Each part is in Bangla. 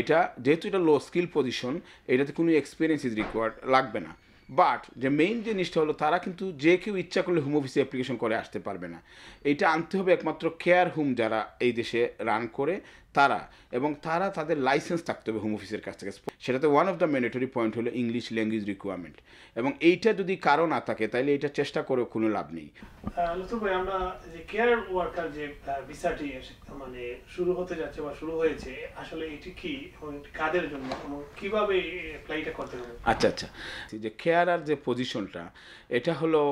এটা যেহেতু এটা লো স্কিল পজিশন এটাতে কোনো এক্সপিরিয়েন্স ইজ রিকোয়ার্ড লাগবে না। বাট যে মেইন জিনিসটা হলো তারা কিন্তু যে কেউ ইচ্ছা করলে হোম অফিসে অ্যাপ্লিকেশন করে আসতে পারবে না। এটা আনতে হবে একমাত্র কেয়ার হোম যারা এই দেশে রান করে তারা এবং তারা তাদের লাইসেন্স থাকতে হবে হোম অফিসের কাছ থেকে। সেটাতে one of the mandatory point হলো ইংলিশ ল্যাঙ্গুয়েজ রিকোয়ারমেন্ট এবং এইটা যদি কারও না থাকে তাহলে এটা চেষ্টা করেও কোনো লাভ নেই। ভাই আমরা যে কেয়ার ওয়ার্কার যে ভিসাটি মানে শুরু হতে যাচ্ছে বা শুরু হয়েছে আসলে এটি কি এবং কাদের জন্য এবং কীভাবে অ্যাপ্লাইটা করতে হবে? আচ্ছা আচ্ছা। যে কেয়ারার যে পজিশনটা এটা হলো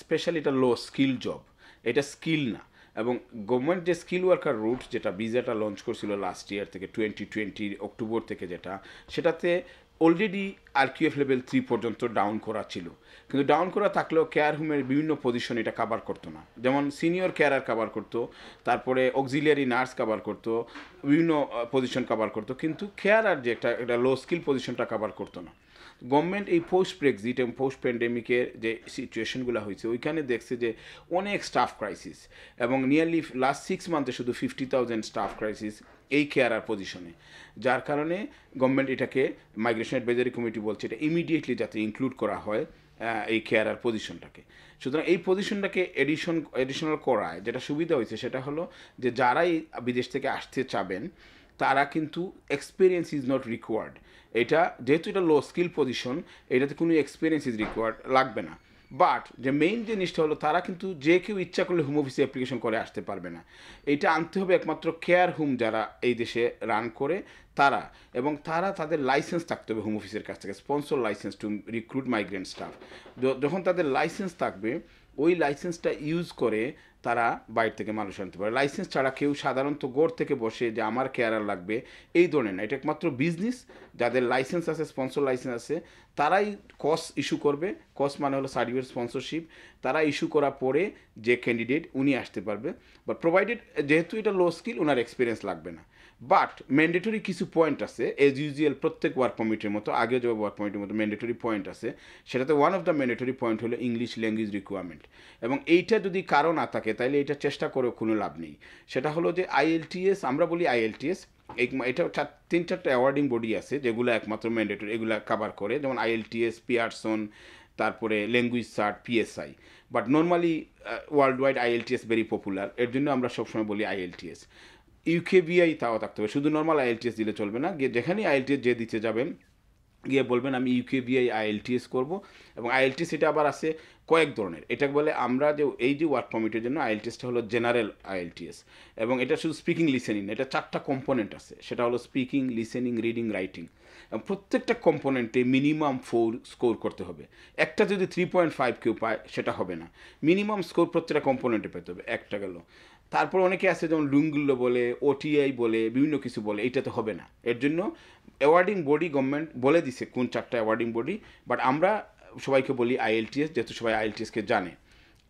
স্পেশালি এটা লো স্কিল জব এটা স্কিল না। এবং গভর্নমেন্ট যে স্কিল ওয়ার্কার রুট যেটা ভিসাটা লঞ্চ করছিল লাস্ট ইয়ার থেকে টোয়েন্টি টোয়েন্টি অক্টোবর থেকে যেটা, সেটাতে already R QF level three পর্যন্ত ডাউন করা ছিল। কিন্তু ডাউন করা থাকলেও কেয়ার হোমের বিভিন্ন পজিশন এটা কাভার করতো না। যেমন সিনিয়র কেয়ারার কাভার করতো, তারপরে অক্সিলিয়ারি নার্স কাভার করতো, বিভিন্ন পজিশন কাভার করতো। কিন্তু কেয়ারার যে একটা একটা লো স্কিল পজিশনটা কাভার করতো না। গভর্নমেন্ট এই পোস্ট ব্রেক্সিট এবং পোস্ট প্যান্ডেমিকের যে সিচুয়েশনগুলো হয়েছে, ওইখানে দেখছে যে অনেক স্টাফ ক্রাইসিস এবং নিয়ারলি লাস্ট সিক্স মান্থে শুধু ফিফটি থাউজেন্ড স্টাফ ক্রাইসিস এই কেয়ারার পজিশনে যার কারণে গভর্নমেন্ট এটাকে মাইগ্রেশন অ্যাডভাইজারি কমিটি বলছে, এটা ইমিডিয়েটলি যাতে ইনক্লুড করা হয় এই কেয়ারার পজিশনটাকে সুতরাং এই পজিশনটাকে এডিশন এডিশনাল করায় যেটা সুবিধা হয়েছে সেটা হলো যে যারাই বিদেশ থেকে আসতে চাবেন তারা কিন্তু এক্সপিরিয়েন্স ইজ নট রিকোয়ার্ড এটা যেহেতু এটা লো স্কিল পজিশন এটাতে কোনো এক্সপিরিয়েন্স ইজ রিকোয়ার্ড লাগবে না। বাট যে মেইন জিনিসটা হলো, তারা কিন্তু যে কেউ ইচ্ছা করলে হোম অফিসে অ্যাপ্লিকেশন করে আসতে পারবে না। এটা আনতে হবে একমাত্র কেয়ার হোম যারা এই দেশে রান করে, তারা। এবং তারা তাদের লাইসেন্স থাকতে হবে হোম অফিসের কাছ থেকে sponsor license to recruit migrant staff যখন তাদের লাইসেন্স থাকবে, ওই লাইসেন্সটা ইউজ করে তারা বাইরে থেকে মানুষ আনতে পারে। লাইসেন্স ছাড়া কেউ সাধারণত গড় থেকে বসে যে আমার কেয়ারার লাগবে, এই ধরনের না। এটা একমাত্র বিজনেস যাদের লাইসেন্স আছে স্পন্সর লাইসেন্স আছে, তারাই কস ইস্যু করবে। কস মানে হলো সার্টিফিকেট স্পন্সরশিপ তারা ইস্যু করা পরে যে ক্যান্ডিডেট উনি আসতে পারবে। বাট প্রোভাইডেড যেহেতু এটা লো স্কিল ওনার এক্সপিরিয়েন্স লাগবে না। বাট ম্যান্ডেটরি কিছু পয়েন্ট আছে এজ ইউজুয়াল প্রত্যেক ওয়ার্ক পারমিটের মতো আগে যে ওয়ার্ক পারমিটের মতো ম্যান্ডেটরি পয়েন্ট আছে, সেটাতে one of the mandatory point হলো ইংলিশ ল্যাঙ্গুয়েজ রিকোয়ারমেন্ট এবং এইটা যদি কারও না থাকে তাহলে এটা চেষ্টা করেও কোনো লাভ নেই। সেটা হলো যে আইএলটিএস আমরা বলি আইএলটিএস এটা চার- তিন চারটা অ্যাওয়ার্ডিং বডি আছে, যেগুলো একমাত্র ম্যান্ডেটরি এগুলো কাভার করে, যেমন আইএলটিএস পিয়ারসন, তারপরে language cert PSI but normally world wide IELTS very popular এর জন্য আমরা সবসময় বলি আইএলটিএস ইউকেবিআই তাও থাকতে হবে, শুধু নর্মাল আইএলটিএস দিলে চলবে না যেখানেই আইএলটিএস যে দিতে যাবেন গিয়ে বলবেন, আমি ইউকেবিআই আইএলটিএস করব। এবং আইএলটিএস এটা আবার আছে কয়েক ধরনের। এটা বলে আমরা যে, এই যে ওয়ার্ক পারমিটের জন্য আইএলটিএসটা হলো জেনারেল আইএলটিএস এবং এটা শুধু স্পিকিং লিসেনিং এটা চারটা কম্পোনেন্ট আছে। সেটা হলো স্পিকিং লিসেনিং রিডিং রাইটিং প্রত্যেকটা কম্পোনেন্টে মিনিমাম ফোর স্কোর করতে হবে। একটা যদি থ্রি পয়েন্ট ফাইভ কেউ পায়, সেটা হবে না। মিনিমাম স্কোর প্রত্যেকটা কম্পোনেন্টে পেতে হবে। একটা গেল। তারপর অনেকে আছে যেমন লুঙ্গুল্লো বলে, ওটিআই বলে, বিভিন্ন কিছু বলে, এইটা তো হবে না। এর জন্য অ্যাওয়ার্ডিং বডি গভর্নমেন্ট বলে দিছে কোন চারটা অ্যাওয়ার্ডিং বডি বাট আমরা সবাইকে বলি আইএলটিএস যেহেতু সবাই আইএলটিএসকে জানে।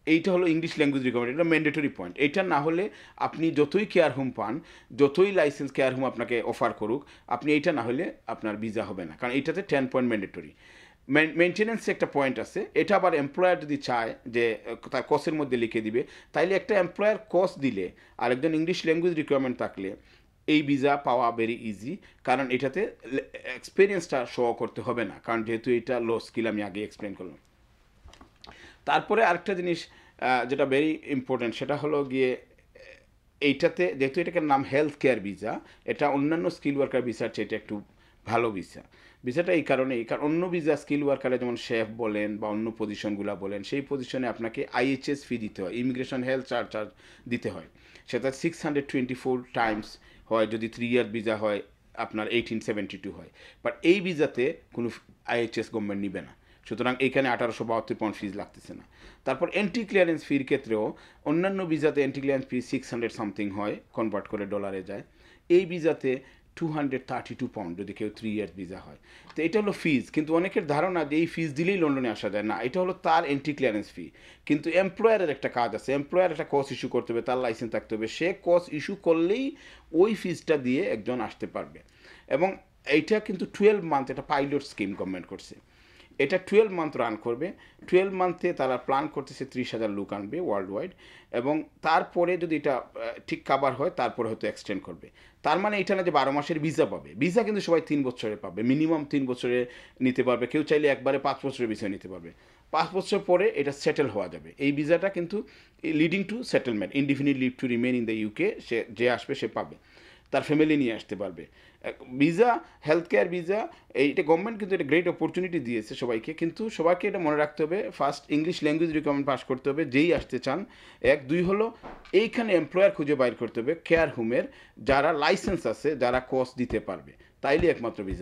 এইটা হলো ইংলিশ ল্যাঙ্গুয়েজ রিকমেন্ড এটা ম্যান্ডেটরি পয়েন্ট এটা না হলে আপনি যতই কেয়ার হোম পান, যতই লাইসেন্স কেয়ার হোম আপনাকে অফার করুক, আপনি এইটা না হলে আপনার ভিসা হবে না। কারণ এইটাতে টেন পয়েন্ট ম্যান্ডেটরি মেনটেন্যান্স একটা পয়েন্ট আছে। এটা আবার এমপ্লয়ার যদি চায় যে, তার কসের মধ্যে লিখে দিবে, তাইলে একটা এমপ্লয়ার কস দিলে আর একজন ইংলিশ ল্যাঙ্গুয়েজ রিকোয়ারমেন্ট থাকলে, এই ভিসা পাওয়া ভেরি ইজি কারণ এটাতে এক্সপিরিয়েন্সটা শো করতে হবে না, কারণ যেহেতু এটা লো স্কিল আমি আগে এক্সপ্লেন করলাম। তারপরে আরেকটা জিনিস যেটা ভেরি ইম্পর্টেন্ট সেটা হলো গিয়ে, এইটাতে, যেহেতু এটাকে নাম হেলথ কেয়ার ভিসা এটা অন্যান্য স্কিল ওয়ার্কার ভিসার চেয়ে এটা একটু ভালো ভিসা ভিসাটা এই কারণেই কারণ অন্য ভিসা স্কিল ওয়ার্কারে যেমন শেফ বলেন বা অন্য পজিশনগুলো বলেন, সেই পজিশনে আপনাকে আইএইচএস ফি দিতে হয় ইমিগ্রেশন হেলথ চার্জ চার্জ দিতে হয়। সেটা six hundred twenty four times হয়, যদি থ্রি ইয়ার ভিসা হয়, আপনার এইটিন সেভেন্টি টু হয়। বাট এই ভিসাতে কোনো আইএইচএস গভর্নমেন্ট নিবে না। সুতরাং এখানে আঠারোশো বাহাত্তর পাউন্ড ফিজ লাগতেছে না। তারপর এন্ট্রি ক্লিয়ারেন্স ফির ক্ষেত্রেও অন্যান্য ভিসাতে entry clearance fee six hundred something হয় কনভার্ট করে ডলারে যায়। এই ভিসাতে two hundred thirty two pound যদি কেউ থ্রি ইয়ার্স ভিসা হয়। তো এটা হলো ফিজ কিন্তু অনেকের ধারণা যে এই ফিজ দিলেই লন্ডনে আসা যায়। না, এটা হলো তার এন্ট্রি ক্লিয়ারেন্স ফি কিন্তু এমপ্লয়ারের একটা কাজ আছে। এমপ্লয়ার একটা কস ইস্যু করতে হবে, তার লাইসেন্স থাকতে হবে। সে কস ইস্যু করলেই ওই ফিজটা দিয়ে একজন আসতে পারবে। এবং এইটা কিন্তু টুয়েলভ মান্থ এটা পাইলট স্কিম গভর্নমেন্ট করছে। এটা টুয়েলভ মান্থ রান করবে। টুয়েলভ মান্থে তারা প্ল্যান করতেছে ত্রিশ হাজার লোক আনবে ওয়ার্ল্ড ওয়াইড এবং তারপরে যদি এটা ঠিক কাভার হয়, তারপরে হয়তো এক্সটেন্ড করবে। তার মানে এটা না যে বারো মাসের ভিসা পাবে। ভিসা কিন্তু সবাই তিন বছরে পাবে। মিনিমাম তিন বছরে নিতে পারবে। কেউ চাইলে একবারে পাঁচ বছরের ভিসা নিতে পারবে। পাঁচ বছর পরে এটা সেটেল হওয়া যাবে। এই ভিসাটা কিন্তু leading to settlement indefinite leave to remain in the UK সে, যে আসবে সে পাবে। তার ফ্যামিলি নিয়ে আসতে পারবে। ভিসা হেলথ কেয়ার ভিসা এইটা গভর্নমেন্ট কিন্তু এটা গ্রেট অপরচুনিটি দিয়েছে সবাইকে। কিন্তু সবাইকে এটা মনে রাখতে হবে first English language recommend pass করতে হবে, যেই আসতে চান। এক, দুই হলো এইখানে এমপ্লয়ার খুঁজে বাইর করতে হবে কেয়ার হোমের যারা লাইসেন্স আছে, যারা কোর্স দিতে পারবে। তাইলে একমাত্র ভিসা